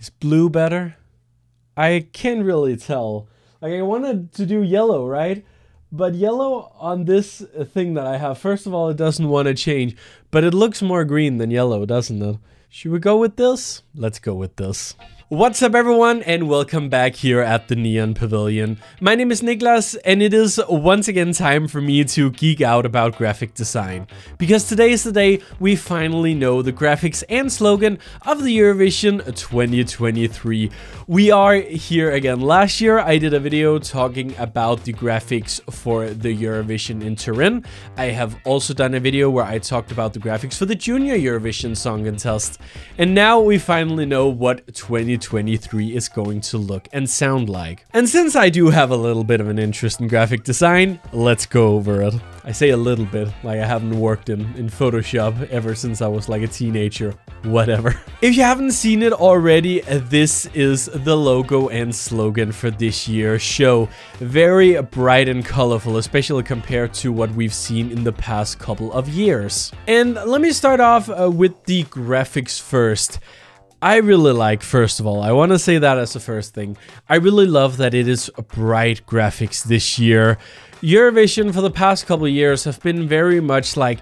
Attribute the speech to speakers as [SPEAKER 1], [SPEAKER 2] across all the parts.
[SPEAKER 1] Is blue better? I can't really tell. Like I wanted to do yellow, right? But yellow on this thing that I have, first of all, it doesn't want to change, but it looks more green than yellow, doesn't it? Should we go with this? Let's go with this. What's up everyone and welcome back here at the Neon Pavilion. My name is Nicklas and it is once again time for me to geek out about graphic design. Because today is the day we finally know the graphics and slogan of the Eurovision 2023. We are here again. Last year I did a video talking about the graphics for the Eurovision in Turin. I have also done a video where I talked about the graphics for the Junior Eurovision Song Contest. And now we finally know what 2023 2023 is going to look and sound like. And since I do have a little bit of an interest in graphic design, let's go over it. I say a little bit, like I haven't worked in, in Photoshop ever since I was like a teenager. Whatever. If you haven't seen it already, this is the logo and slogan for this year's show. Very bright and colorful, especially compared to what we've seen in the past couple of years. And let me start off uh, with the graphics first. I really like, first of all, I want to say that as the first thing. I really love that it is bright graphics this year. Eurovision for the past couple years have been very much like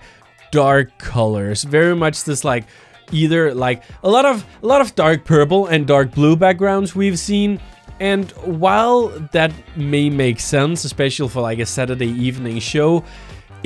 [SPEAKER 1] dark colors, very much this like either like a lot of a lot of dark purple and dark blue backgrounds we've seen. And while that may make sense, especially for like a Saturday evening show,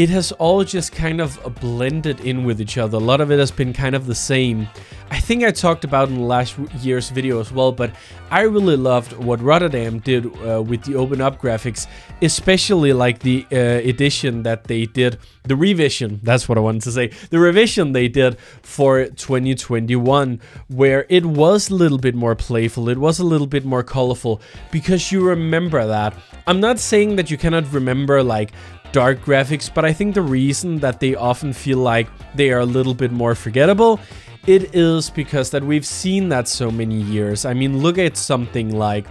[SPEAKER 1] it has all just kind of blended in with each other. A lot of it has been kind of the same. I think I talked about in the last year's video as well, but I really loved what Rotterdam did uh, with the open up graphics, especially like the uh, edition that they did, the revision, that's what I wanted to say, the revision they did for 2021, where it was a little bit more playful, it was a little bit more colorful, because you remember that. I'm not saying that you cannot remember like dark graphics, but I think the reason that they often feel like they are a little bit more forgettable it is because that we've seen that so many years. I mean, look at something like,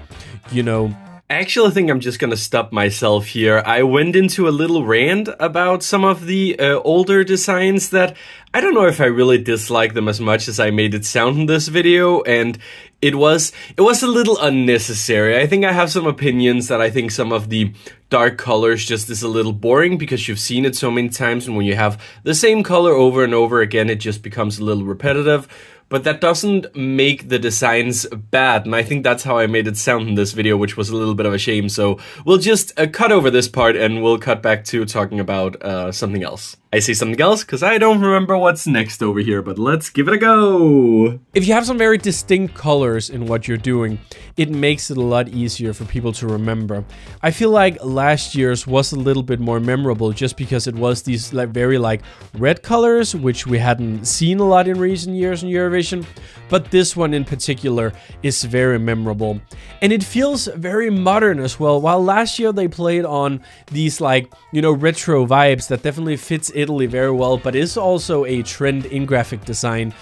[SPEAKER 1] you know, I actually think I'm just gonna stop myself here. I went into a little rant about some of the uh, older designs that I don't know if I really dislike them as much as I made it sound in this video, and it was it was a little unnecessary. I think I have some opinions that I think some of the dark colors just is a little boring because you've seen it so many times, and when you have the same color over and over again, it just becomes a little repetitive but that doesn't make the designs bad, and I think that's how I made it sound in this video, which was a little bit of a shame, so we'll just uh, cut over this part and we'll cut back to talking about uh, something else. I say something else because I don't remember what's next over here, but let's give it a go. If you have some very distinct colors in what you're doing, it makes it a lot easier for people to remember. I feel like last year's was a little bit more memorable just because it was these like very like red colors, which we hadn't seen a lot in recent years in Eurovision, but this one in particular is very memorable. And it feels very modern as well. While last year they played on these like, you know, retro vibes that definitely fits Italy very well, but is also a trend in graphic design.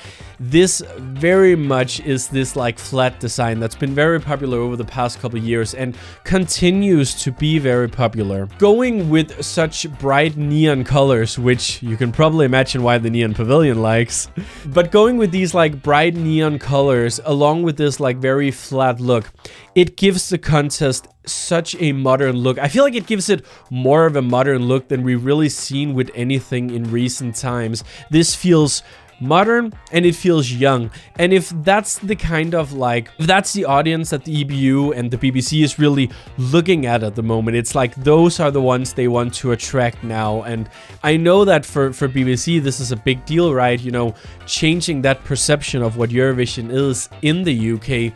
[SPEAKER 1] This very much is this like flat design that's been very popular over the past couple years and continues to be very popular. Going with such bright neon colors, which you can probably imagine why the Neon Pavilion likes, but going with these like bright neon colors along with this like very flat look, it gives the contest such a modern look. I feel like it gives it more of a modern look than we've really seen with anything in recent times. This feels modern and it feels young. And if that's the kind of like, if that's the audience that the EBU and the BBC is really looking at at the moment, it's like those are the ones they want to attract now. And I know that for, for BBC, this is a big deal, right? You know, changing that perception of what Eurovision is in the UK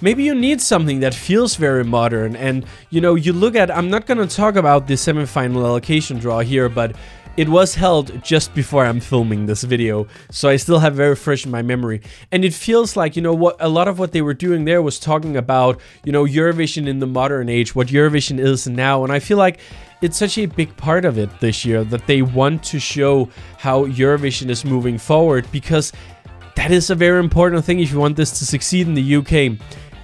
[SPEAKER 1] maybe you need something that feels very modern and you know you look at i'm not going to talk about the semifinal allocation draw here but it was held just before I'm filming this video, so I still have very fresh in my memory. And it feels like, you know, what a lot of what they were doing there was talking about, you know, Eurovision in the modern age, what Eurovision is now. And I feel like it's such a big part of it this year that they want to show how Eurovision is moving forward because that is a very important thing if you want this to succeed in the UK.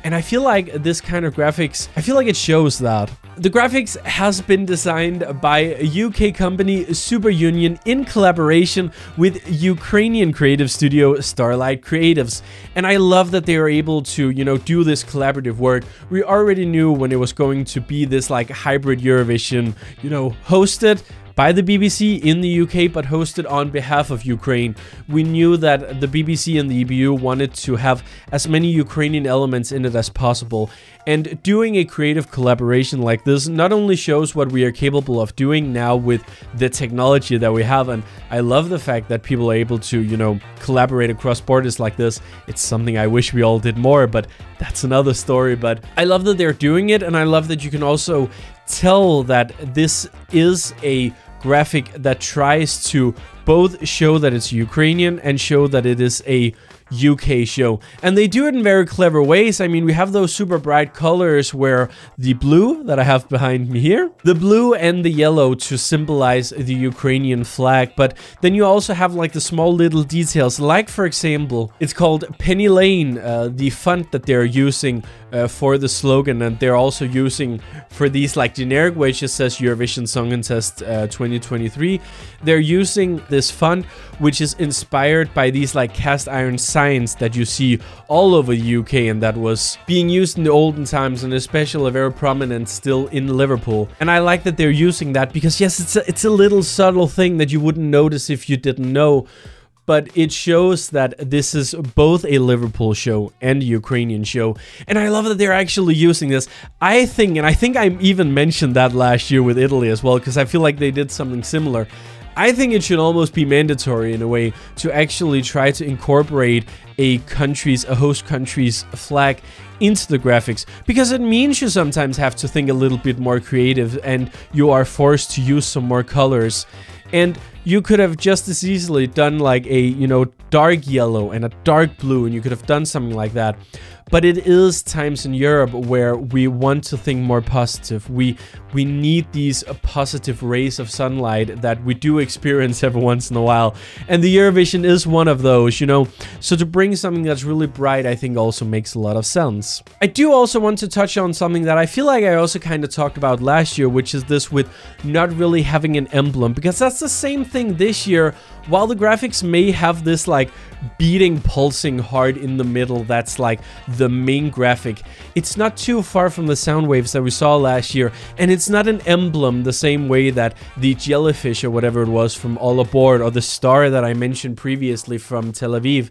[SPEAKER 1] And I feel like this kind of graphics, I feel like it shows that. The graphics has been designed by a UK company Superunion in collaboration with Ukrainian creative studio Starlight Creatives. And I love that they are able to, you know, do this collaborative work. We already knew when it was going to be this like hybrid Eurovision, you know, hosted by the BBC in the UK but hosted on behalf of Ukraine. We knew that the BBC and the EBU wanted to have as many Ukrainian elements in it as possible. And doing a creative collaboration like this not only shows what we are capable of doing now with the technology that we have, and I love the fact that people are able to, you know, collaborate across borders like this. It's something I wish we all did more, but that's another story. But I love that they're doing it, and I love that you can also tell that this is a graphic that tries to both show that it's Ukrainian and show that it is a UK show. And they do it in very clever ways. I mean, we have those super bright colors where the blue that I have behind me here, the blue and the yellow to symbolize the Ukrainian flag. But then you also have like the small little details, like for example, it's called Penny Lane, uh, the font that they're using uh, for the slogan. And they're also using for these like generic which just says Eurovision Song Contest uh, 2023. They're using this font, which is inspired by these like cast iron signs that you see all over the UK and that was being used in the olden times and especially very prominent still in Liverpool. And I like that they're using that because yes, it's a, it's a little subtle thing that you wouldn't notice if you didn't know but it shows that this is both a Liverpool show and a Ukrainian show. And I love that they're actually using this. I think, and I think I even mentioned that last year with Italy as well, because I feel like they did something similar. I think it should almost be mandatory in a way to actually try to incorporate a country's, a host country's flag into the graphics because it means you sometimes have to think a little bit more creative and you are forced to use some more colors. And you could have just as easily done like a, you know, dark yellow and a dark blue and you could have done something like that. But it is times in Europe where we want to think more positive. We we need these positive rays of sunlight that we do experience every once in a while. And the Eurovision is one of those, you know. So to bring something that's really bright, I think also makes a lot of sense. I do also want to touch on something that I feel like I also kind of talked about last year, which is this with not really having an emblem, because that's the same thing this year. While the graphics may have this like beating, pulsing heart in the middle, that's like the main graphic, it's not too far from the sound waves that we saw last year, and it's not an emblem the same way that the jellyfish or whatever it was from All Aboard or the star that I mentioned previously from Tel Aviv.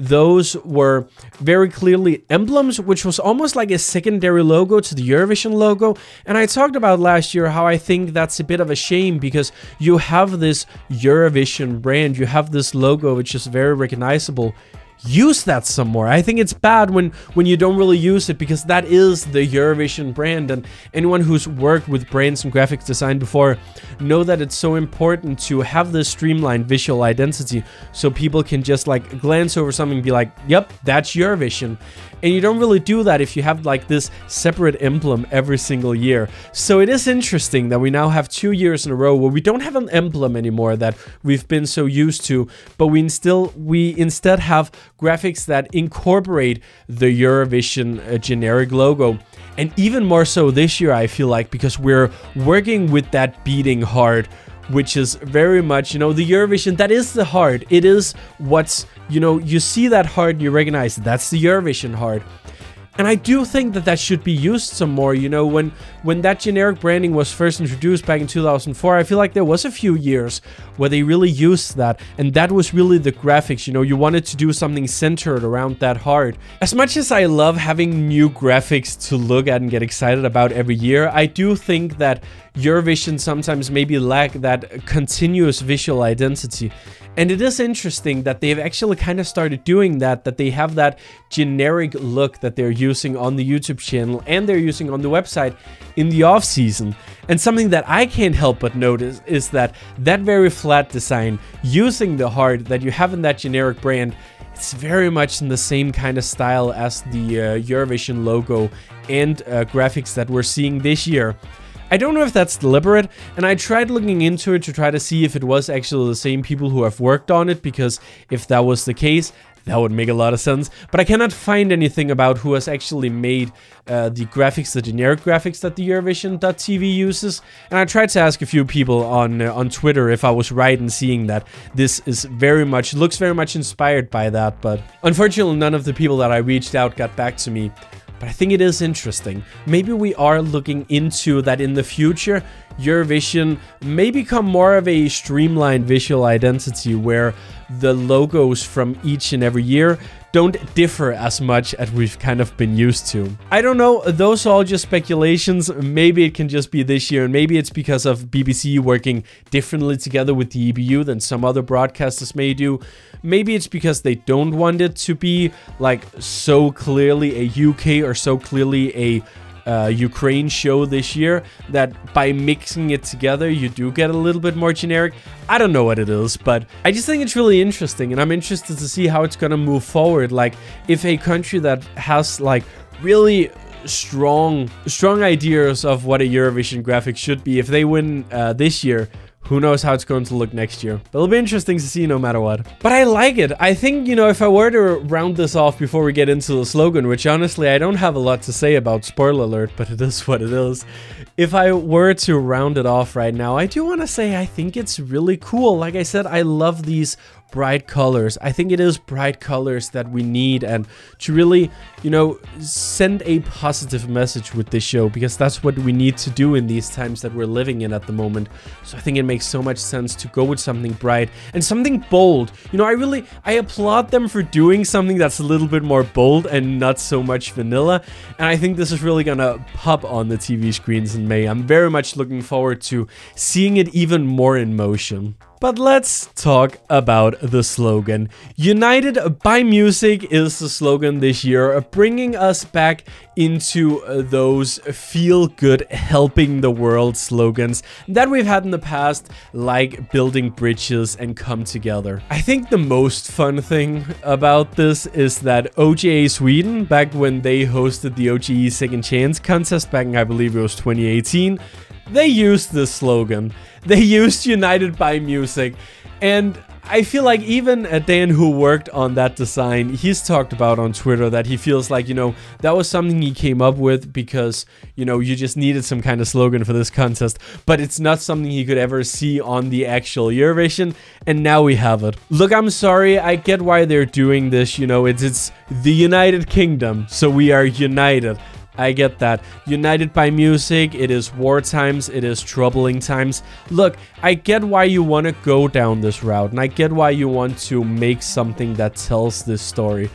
[SPEAKER 1] Those were very clearly emblems, which was almost like a secondary logo to the Eurovision logo. And I talked about last year how I think that's a bit of a shame because you have this Eurovision brand, you have this logo, which is very recognizable use that some more. I think it's bad when when you don't really use it because that is the Eurovision brand and anyone who's worked with brands and graphics design before know that it's so important to have this streamlined visual identity so people can just like glance over something and be like, "Yep, that's Eurovision." And you don't really do that if you have like this separate emblem every single year. So it is interesting that we now have two years in a row where we don't have an emblem anymore that we've been so used to, but we still we instead have graphics that incorporate the Eurovision uh, generic logo. And even more so this year, I feel like, because we're working with that beating heart which is very much, you know, the Eurovision, that is the heart. It is what's, you know, you see that heart, you recognize that's the Eurovision heart. And I do think that that should be used some more. You know, when when that generic branding was first introduced back in 2004, I feel like there was a few years where they really used that. And that was really the graphics. You know, you wanted to do something centered around that heart. As much as I love having new graphics to look at and get excited about every year, I do think that Eurovision sometimes maybe lack that continuous visual identity. And it is interesting that they've actually kind of started doing that, that they have that generic look that they're using on the YouTube channel and they're using on the website in the off season. And something that I can't help but notice is that that very flat design using the heart that you have in that generic brand it's very much in the same kind of style as the uh, Eurovision logo and uh, graphics that we're seeing this year. I don't know if that's deliberate, and I tried looking into it to try to see if it was actually the same people who have worked on it, because if that was the case, That would make a lot of sense. But I cannot find anything about who has actually made uh, the graphics, the generic graphics that the Eurovision.tv uses. And I tried to ask a few people on uh, on Twitter if I was right in seeing that this is very much, looks very much inspired by that. But unfortunately, none of the people that I reached out got back to me. But I think it is interesting. Maybe we are looking into that in the future. Eurovision may become more of a streamlined visual identity where the logos from each and every year don't differ as much as we've kind of been used to. I don't know, those are all just speculations. Maybe it can just be this year, and maybe it's because of BBC working differently together with the EBU than some other broadcasters may do. Maybe it's because they don't want it to be like so clearly a UK or so clearly a uh, Ukraine show this year that by mixing it together you do get a little bit more generic. I don't know what it is, but I just think it's really interesting and I'm interested to see how it's gonna move forward. Like if a country that has like really strong strong ideas of what a Eurovision graphic should be, if they win uh, this year, who knows how it's going to look next year. But it'll be interesting to see no matter what. But I like it. I think, you know, if I were to round this off before we get into the slogan, which honestly I don't have a lot to say about, spoiler alert, but it is what it is. If I were to round it off right now, I do want to say I think it's really cool. Like I said, I love these bright colors. I think it is bright colors that we need and to really, you know, send a positive message with this show because that's what we need to do in these times that we're living in at the moment. So I think it makes so much sense to go with something bright and something bold. You know, I really, I applaud them for doing something that's a little bit more bold and not so much vanilla. And I think this is really gonna pop on the TV screens in May. I'm very much looking forward to seeing it even more in motion. But let's talk about the slogan. United by Music is the slogan this year, bringing us back into uh, those feel good, helping the world slogans that we've had in the past, like building bridges and come together. I think the most fun thing about this is that OGAE Sweden, back when they hosted the OGAE Second Chance contest back in, I believe it was 2018, they used this slogan. They used United by Music. And I feel like even Dan, who worked on that design, he's talked about on Twitter that he feels like, you know, that was something he came up with because, you know, you just needed some kind of slogan for this contest, but it's not something he could ever see on the actual Eurovision, and now we have it. Look, I'm sorry, I get why they're doing this, you know, it's, it's the United Kingdom, so we are united. I get that. United by music, it is war times, it is troubling times. Look, I get why you want to go down this route, and I get why you want to make something that tells this story.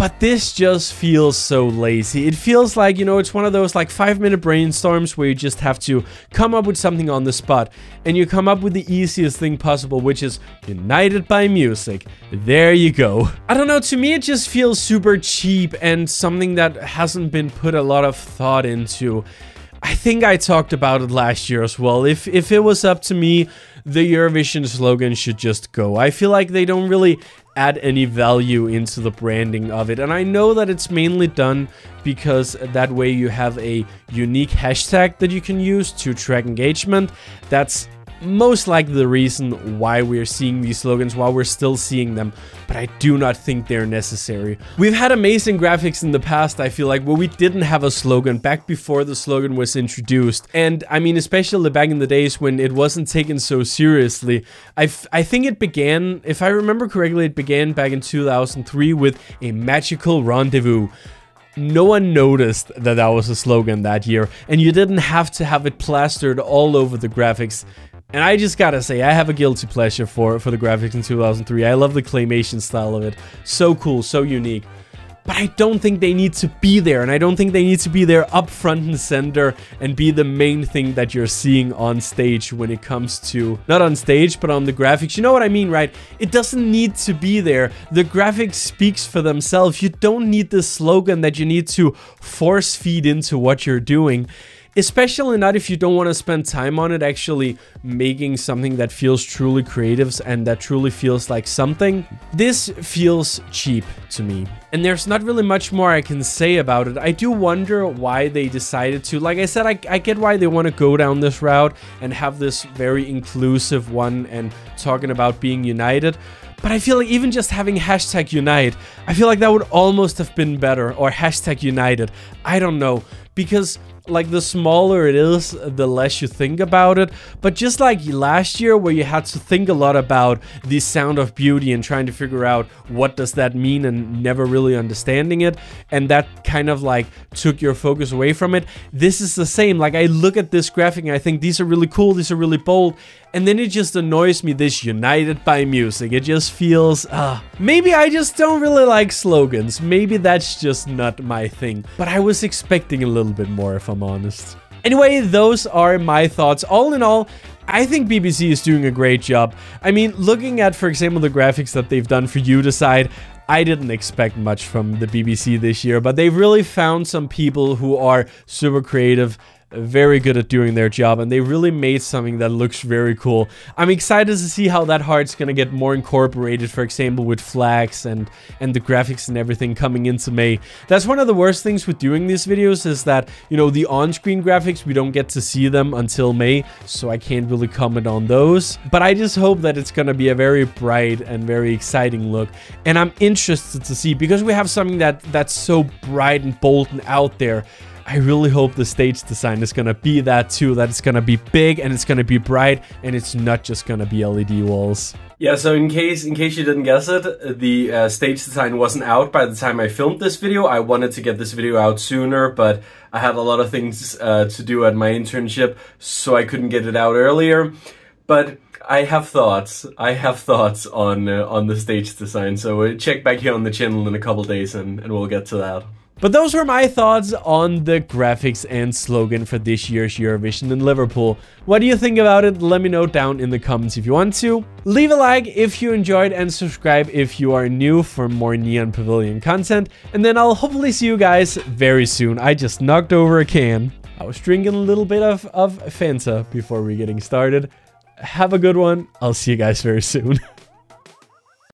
[SPEAKER 1] But this just feels so lazy. It feels like, you know, it's one of those like five minute brainstorms where you just have to come up with something on the spot. And you come up with the easiest thing possible, which is United by Music. There you go. I don't know, to me it just feels super cheap and something that hasn't been put a lot of thought into. I think I talked about it last year as well. If if it was up to me, the Eurovision slogan should just go. I feel like they don't really add any value into the branding of it. And I know that it's mainly done because that way you have a unique hashtag that you can use to track engagement. That's most likely the reason why we're seeing these slogans, why we're still seeing them, but I do not think they're necessary. We've had amazing graphics in the past, I feel like, where we didn't have a slogan back before the slogan was introduced. And I mean, especially back in the days when it wasn't taken so seriously. I, I think it began, if I remember correctly, it began back in 2003 with a magical rendezvous no one noticed that that was a slogan that year, and you didn't have to have it plastered all over the graphics. And I just gotta say, I have a guilty pleasure for, for the graphics in 2003. I love the claymation style of it. So cool, so unique. But I don't think they need to be there, and I don't think they need to be there up front and center and be the main thing that you're seeing on stage when it comes to, not on stage, but on the graphics. You know what I mean, right? It doesn't need to be there. The graphics speaks for themselves. You don't need the slogan that you need to force feed into what you're doing. Especially not if you don't want to spend time on it actually making something that feels truly creative and that truly feels like something. This feels cheap to me. And there's not really much more I can say about it. I do wonder why they decided to. Like I said, I, I get why they want to go down this route and have this very inclusive one and talking about being united. But I feel like even just having hashtag unite, I feel like that would almost have been better. Or hashtag united. I don't know. Because like the smaller it is, the less you think about it. But just like last year where you had to think a lot about the sound of beauty and trying to figure out what does that mean and never really understanding it. And that kind of like took your focus away from it. This is the same. Like I look at this graphic and I think these are really cool. These are really bold. And then it just annoys me this united by music. It just feels, uh, maybe I just don't really like slogans. Maybe that's just not my thing. But I was expecting a little bit more if I'm honest. Anyway, those are my thoughts. All in all, I think BBC is doing a great job. I mean, looking at, for example, the graphics that they've done for You Decide, I didn't expect much from the BBC this year, but they've really found some people who are super creative very good at doing their job and they really made something that looks very cool. I'm excited to see how that heart's gonna get more incorporated, for example, with flags and, and the graphics and everything coming into May. That's one of the worst things with doing these videos is that, you know, the on-screen graphics, we don't get to see them until May, so I can't really comment on those. But I just hope that it's gonna be a very bright and very exciting look. And I'm interested to see, because we have something that that's so bright and bold and out there, I really hope the stage design is gonna be that too, that it's gonna be big and it's gonna be bright and it's not just gonna be LED walls. Yeah, so in case in case you didn't guess it, the uh, stage design wasn't out by the time I filmed this video. I wanted to get this video out sooner, but I had a lot of things uh, to do at my internship, so I couldn't get it out earlier. But I have thoughts. I have thoughts on uh, on the stage design, so uh, check back here on the channel in a couple days and, and we'll get to that. But those were my thoughts on the graphics and slogan for this year's Eurovision in Liverpool. What do you think about it? Let me know down in the comments if you want to. Leave a like if you enjoyed and subscribe if you are new for more Neon Pavilion content. And then I'll hopefully see you guys very soon. I just knocked over a can. I was drinking a little bit of, of Fanta before we getting started. Have a good one. I'll see you guys very soon.